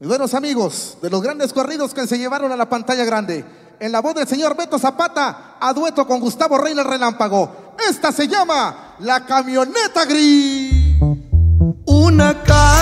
Mis buenos amigos, de los grandes corridos que se llevaron a la pantalla grande, en la voz del señor Beto Zapata, a dueto con Gustavo Rey el Relámpago. Esta se llama La Camioneta Gris. Una camioneta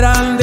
motor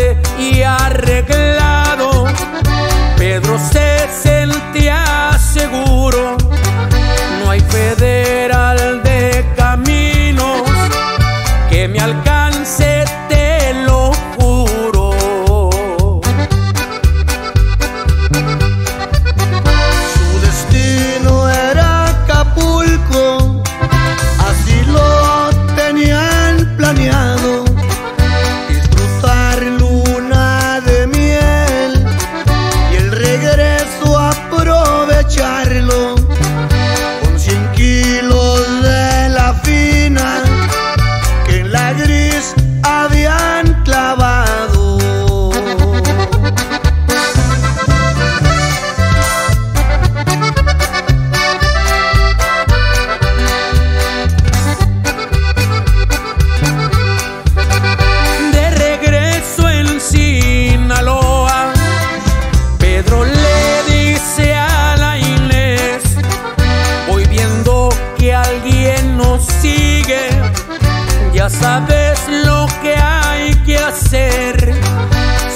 sabes lo que hay que hacer,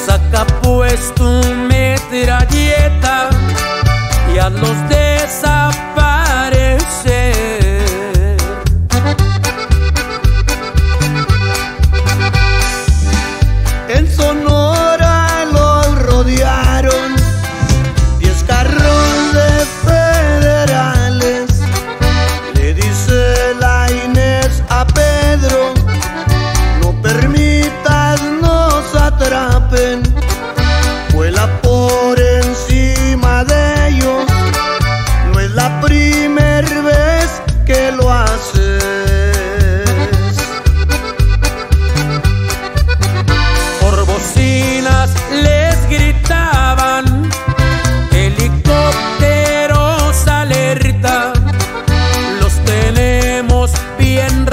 saca pues tu metralleta y haz los tenemos bien